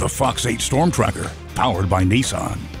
the Fox 8 Storm Tracker, powered by Nissan.